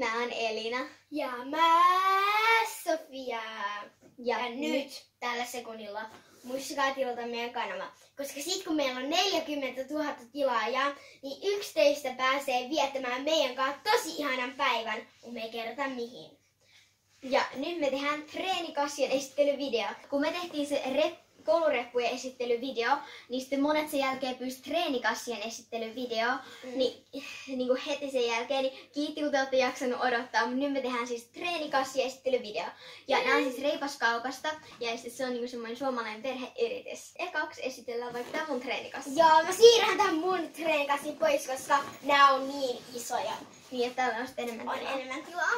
Minä olen Elina. Ja mä Sofia. Ja, ja nyt, nyt tällä sekunnilla muistakaa tilata meidän kanava. Koska sit kun meillä on 40 000 tilaajaa, niin yksi teistä pääsee viettämään meidän kanssa tosi ihanan päivän, kun me ei kerrota mihin. Ja nyt me tehdään treenikasvien esittelyvideo. Kun me tehtiin se reppi, koulureppujen esittelyvideo, niin sitten monet sen jälkeen pyysi treenikassien esittelyvideo, mm. niin, niin kuin heti sen jälkeen, niin kiitti kun te olette jaksanut odottaa, mutta nyt me tehdään siis treenikassien esittelyvideo. Ja mm. nämä on siis reipaskaupasta, ja sitten se on niin semmoinen suomalainen perheyritys. Ekaksi esitellään vaikka tämä mun treenikassi. Joo, mä siirrän tämän mun treenikassin pois, koska nämä on niin isoja. Niin, että täällä on sitten enemmän On tilaa. enemmän tilaa.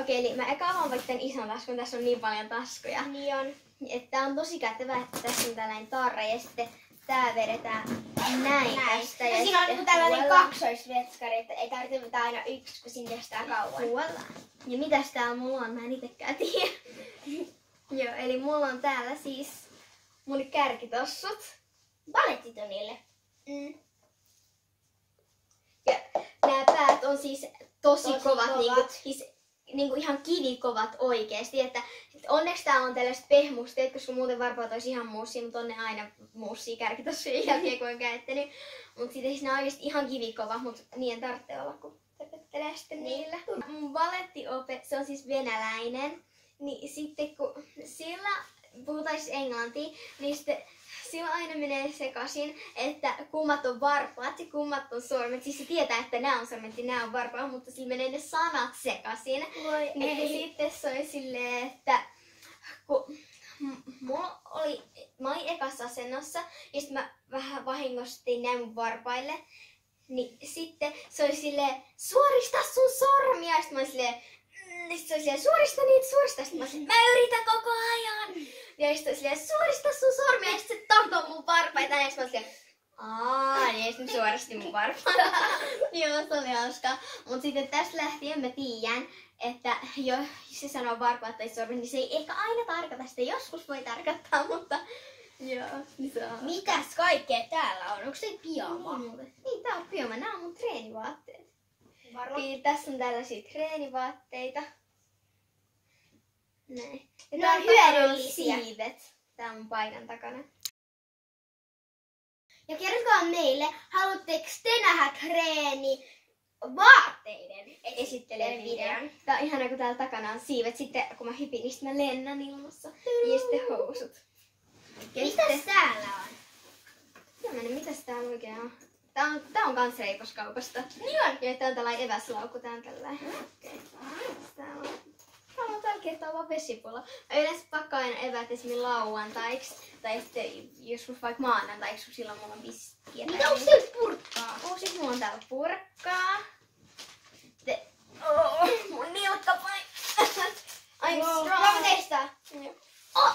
Okei, eli mä eka avaan vaikka tämän ison taskun, tässä on niin paljon taskuja. Niin on. Että tää on tosi kätevä, että tässä on tällainen tarra ja sitten tää vedetään näin, Näin. tästä. Ja, siinä on niinku tällainen kaksoisvetskari, että ei tarvitse vetää aina yksi, kun siinä kestää kauan. Tuolla. Ja mitäs täällä mulla on? Mä en itekään tiedä. Joo, eli mulla on täällä siis mun kärkitossut. Balettitonille. Mm. Ja nämä päät on siis tosi, Tosi kovat, kovat. Niinku, siis, niinku ihan kivikovat oikeesti. Että onneksi täällä on tällaiset pehmusteet, koska muuten varpaat olisi ihan muussia, mutta on ne aina muussia kärkitossujen jälkeen, kun on käyttänyt. Mutta sitten siis ne on oikeesti ihan kivikova, mutta niiden tarvitsee olla, kun töpöttelee sitten niillä. Mun balettiope, se on siis venäläinen. Niin sitten kun sillä puhutaan siis englantia, niin sitten sillä aina menee sekaisin, että kummat on varpaat ja kummat on sormet. Siis se tietää, että nämä on sormet ja nämä on varpaat, mutta sillä menee ne sanat sekaisin. Voi Niin ei. sitten se oli silleen, että kun mulla oli, mä olin ekassa asennossa ja sitten mä vähän vahingossa tein näin mun varpaille. Niin sitten se oli silleen, suorista sun sormia. Ja sitten mä olin silleen, mm, sit se oli silleen, suorista niitä, suorista. Sitten mä olin mä yritän koko ajan. Ja sitten silleen, suorista sun sormia. Ja sitten mun varpaita. Ja mä olin Aa, niin sitten suorasti mun varpaita. Joo, se oli hauskaa. Mutta sitten tästä lähtien mä tiedän, että jos se sanoo varpaat tai sormet, niin se ei ehkä aina tarkoita sitä. Joskus voi tarkoittaa, mutta joo, niin se on. Mitäs kaikkea täällä on? Onko se pijama? Niin, tää on pyjama. Nämä on mun treenivaatteet. Varmaan. Niin, tässä on tällaisia treenivaatteita. Näin. Ja tää on hyödyllisiä. siivet. Tää on mun painan takana. Ja kertokaa meille, haluatteko te nähdä treeni vaatteiden esittelee videon. Tää on ihanaa, kun täällä takana on siivet. Sitten kun mä hypin, niin mä lennän ilmassa. Ja sitten housut. Ja Mitäs sitten, täällä on? tämmönen, mitäs täällä oikein on? Tää on, tää on kans reipaskaupasta. Niin on. Ja tää on tällainen eväslaukku, tää on tällainen. Okei. Täällä on. On tällä kertaa vaan vesipullo. Mä yleensä pakkaan aina evät esimerkiksi lauantaiksi. Tai sitten joskus vaikka maanantaiksi, kun silloin mulla on vissiin Mitä onko se purkkaa? Oh, sit mulla on täällä purkkaa. Te... Oh, mun nilkkapain. I'm Wow. strong. Mä testaa. Joo. Oh!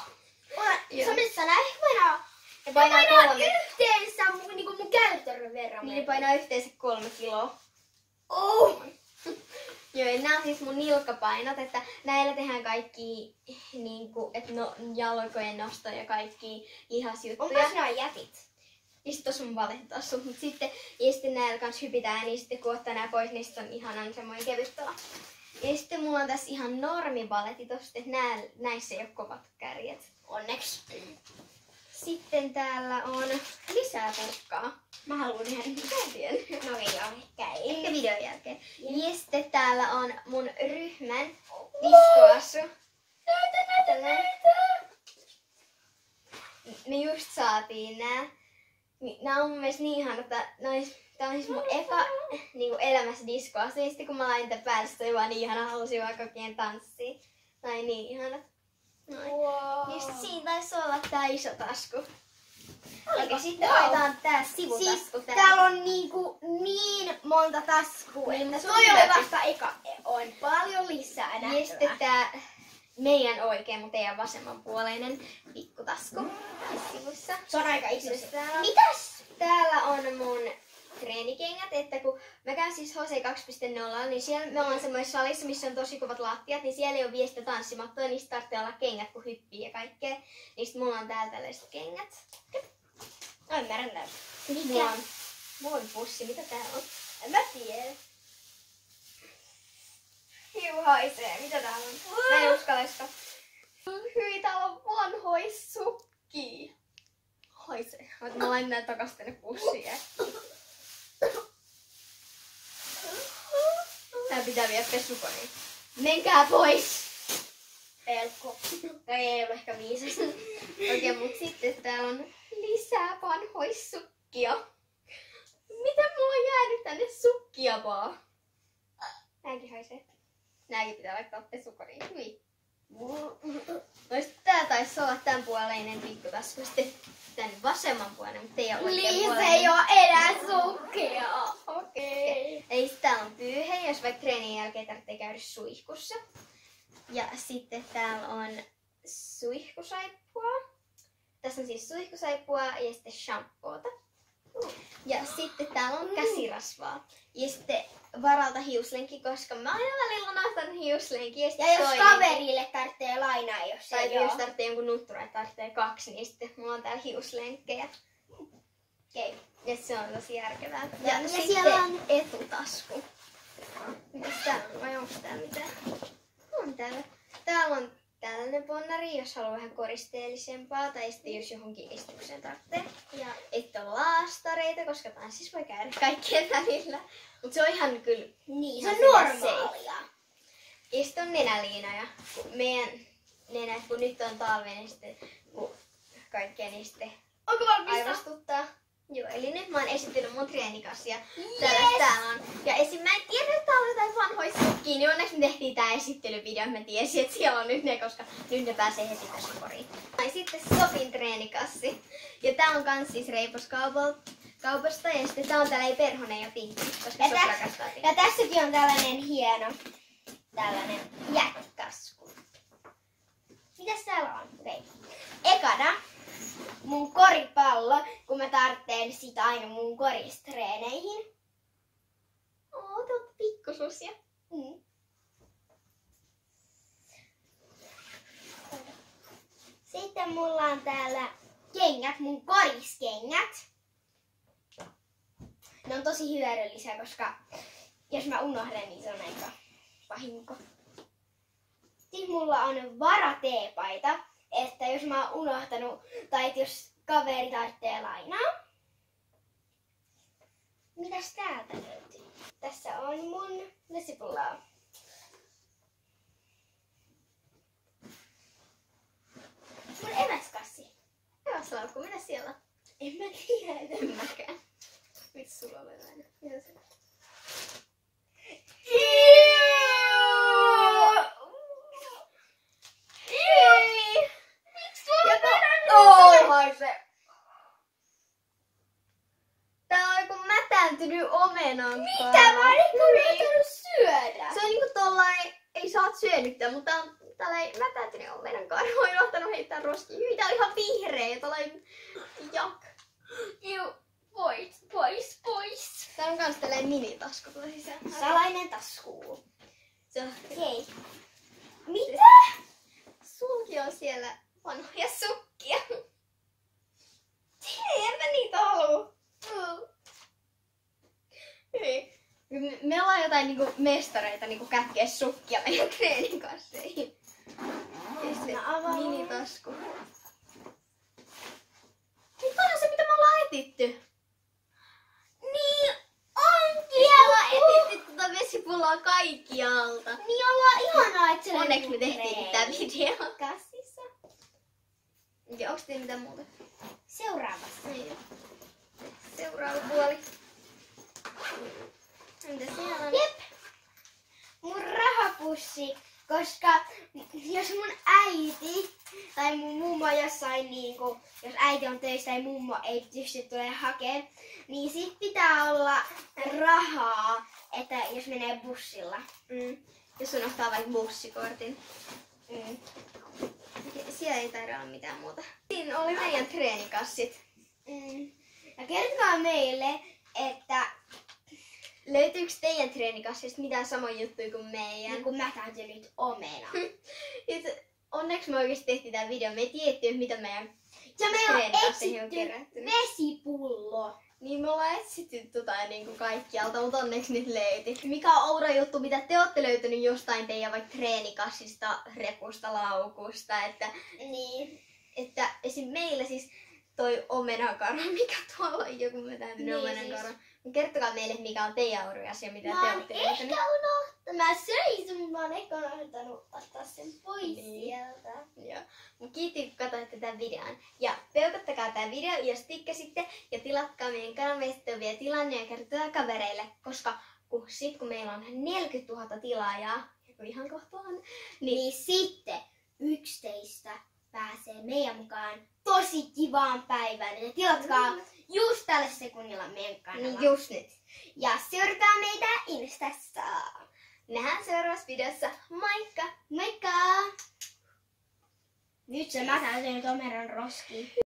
Sä tänään ehkä painaa. Mä painaa painaa kolme. yhteensä mun, niinku mun käytön verran. Niin ne painaa yhteensä kolme kiloa. Oh! Joo, ja nämä on siis mun nilkkapainot, että näillä tehdään kaikki, niin kuin, että no, jalkojen nosto ja kaikki lihasjuttuja. Onpas nämä jätit? Ja sitten tuossa on valitettavasti, mutta sitten, ja sitten näillä kanssa hypitään, niin sitten kun ottaa nämä pois, niin sitten on ihanan semmoinen kevyt. Ja sitten mulla on tässä ihan normibaletti tosta, että nää, näissä ei ole kovat kärjet. Onneksi. Sitten täällä on lisää purkkaa. Mä haluan ihan... Mä en tiedä. No ei oo, ehkä ei. Ehkä videon jälkeen. Ja sitten täällä on mun ryhmän diskoassu. Näytä, näytä, näytä! Me just saatiin nää. Niin, Nää on mun mielestä niin ihana, että nois, tää on siis mun eka niinku elämässä diskoassu. Ja sitten kun mä lain tätä päälle, se oli vaan niin ihana, halusin vaan kokeen tanssia. Tai niin ihanat. Noin. Wow. Sitten siinä taisi olla tää iso tasku. Eikä sitten Wow. otetaan tää sivutasku Siis täältä. täällä on niinku niin monta taskua, Niin, että toi oli pitää- vasta eka. On paljon lisää Ja nähtävää. sitten tää meidän oikein, mutta teidän vasemmanpuoleinen pikkutasku sivussa. Se on aika iso. Täällä on- Mitäs? Täällä on mun treenikengät, että kun mä käyn siis Hose 2.0, niin siellä me ollaan semmoisessa salissa, missä on tosi kovat lattiat, niin siellä ei ole viestä tanssimattoja, niistä tarvitsee olla kengät, kun hyppii ja kaikkea. Niin sit mulla on täällä tällaiset kengät. No ymmärrän näin. Mulla on, mulla on pussi, mitä täällä on? En mä tiedä. Hiu haisee, mitä täällä on? Mä en uskalla kat- Hyi, täällä on vanhoissukki. Haisee. Mä laitan nää takas tänne pussiin. Tää pitää viedä pesukoniin. Menkää pois! Pelko. Tai ei ole ehkä viisasta. Okei, okay, mut sitten täällä on lisää vanhoissukkia. Mitä mulla on jäänyt tänne sukkia vaan? Nääkin haisee. Nääkin pitää laittaa pesukoriin. Hyi. No sit tää taisi olla tän puoleinen pikkutasku. Sitten tän vasemman puolen, mutta ei ole oikein Liisa puoleinen. ei oo enää sukkia. Okei. Okay. Eli täällä on pyyhe, jos vaikka treenin jälkeen tarvitsee käydä suihkussa. Ja sitten täällä on suihkusaippua. Tässä on siis suihkusaippua ja sitten shampoota. Ja sitten täällä on käsirasvaa. Ja sitten varalta hiuslenki, koska mä aina välillä unohtan hiuslenki. Ja, Ja jos toinen- kaverille tarvitsee lainaa, jos Tai ei jos oo. tarvitsee jonkun nuttura, että tarvitsee kaksi, niin sitten mulla on täällä hiuslenkkejä. Okei. Ja se on tosi järkevää. Ja- Ja, ja sitten siellä on- etutasku. Mitäs täällä on? Vai onko täällä mitään? On täällä. Täällä on tällainen ponnari, jos haluaa vähän koristeellisempaa, tai sitten jos johonkin istukseen tarvitsee. Ja Että on laastareita, koska tanssissa voi käydä kaikkien välillä. Mutta se on ihan kyllä niin, se on normaalia. ja sitten on nenäliinoja. Kun meidän nenät, kun nyt on talvi, niin sitten kun kaikkea niin sitten Onko valmista? aivastuttaa. Joo, eli nyt mä oon esittynyt mun treenikassia. Täällä, täällä on. Ja esim. mä en tiedä, että täällä on jotain vanhoja sukkia, niin onneksi me tehtiin tää esittelyvideo. Mä tiesin, että siellä on nyt ne, koska nyt ne pääsee heti pesukoriin. Ja sitten Sopin treenikassi. Ja tää on kans siis Reipos kaupasta. Ja sitten tää on tällainen perhonen ja pinkki, koska Ja täs-. Ja tässäkin on tällainen hieno, tällainen jättitasku. Mitäs täällä on? Okei. Ekana mun koripallo, kun mä tarvitsen sitä aina mun koristreeneihin. Oo, te pikkususia. Mm. Sitten mulla on täällä kengät, mun koriskengät. Ne on tosi hyödyllisiä, koska jos mä unohdan, niin se on aika vahinko. Sitten mulla on varateepaita, että jos mä oon unohtanut, tai että jos kaveri tarvitsee lainaa. Mitäs täältä löytyy? Tässä on mun vesipullaa. Mun eväskassi. Hyvä salaukku, mitä siellä? En mä tiedä. En mäkään. Miksi sulla on aina? Se. Ja tää- Oi, haise. Tää on joku omenan Mitä mä oon ehkä yrittänyt syödä? Se on niinku tollain, ei sä oot syönyt tää, mutta on tällainen mätäntynyt omenan karhu. Mä oon ottanut heittää roskiin. Hyi, tää on ihan vihreä ja tällainen jak. Iu, pois, pois, pois. Tää on kans tällainen minitasku tuolla sisällä. Salainen tasku. Se on Hei. Mitä? Sulki on siellä vanhoja sukkia. Hei, en mä niitä halua. Hei. Me, me ollaan jotain niinku mestareita niinku kätkeä sukkia meidän treenin kanssa. Ja sitten minitasku. Toi on se mitä me ollaan etitty. Niin onkin. Me ollaan etitty tuota vesipulloa kaikkialta. Niin ollaan ihanaa, että se Onneksi me tehtiin tää video. Kassissa. Ja onks teillä mitään muuta? Seuraavassa. Niin. Seuraava puoli. Mitä siellä on? Jep. Mun rahapussi, koska jos mun äiti tai mun mummo jossain niinku, jos äiti on töissä tai mummo ei pysty tulee hakemaan, niin sit pitää olla rahaa, että jos menee bussilla. Mm. Jos unohtaa vaikka bussikortin. Mm. Siellä ei taida olla mitään muuta. Siinä oli meidän treenikassit. Mm. Ja kertokaa meille, että Löytyykö teidän treenikassista mitään samoja juttuja kuin meidän? niin kun mä täytin nyt omena. Onneksi me oikeasti tehtiin tämä video. Me ei tiedetty, mitä meidän Ja meillä on etsitty vesipullo. Niin me ollaan etsitty tota niin kuin kaikkialta, mutta onneksi nyt löyti. Mikä on oudo juttu, mitä te olette löytänyt jostain teidän vaikka treenikassista, repusta, laukusta, että, Niin. että esim. meillä siis toi omenakara, mikä tuolla on joku mä tämmönen Niin, omenakara. siis. Niin Kertokaa meille, mikä on teidän oudoasia, mitä Mä te olette ehkä unohtanut. Mä söin sen, mutta mä oon ehkä unohtanut ottaa sen pois Niin. sieltä. Joo. Mut kiitti, kun katsoitte tämän videon. Ja peukattakaa tämä video, jos tykkäsitte. Ja tilatkaa meidän kanavista vielä tilanne ja kertokaa kavereille. Koska kun, sit kun meillä on 40 000 tilaajaa, kun ihan kohta on, Niin, niin sitten yksi teistä pääsee meidän mukaan tosi kivaan päivään. Ja tilatkaa just tällä sekunnilla meidän kanava. niin just nyt. Ja seuratkaa meitä Instassa. Nähdään seuraavassa videossa. Moikka! Moikka! Nyt se mä täysin omeran roskiin.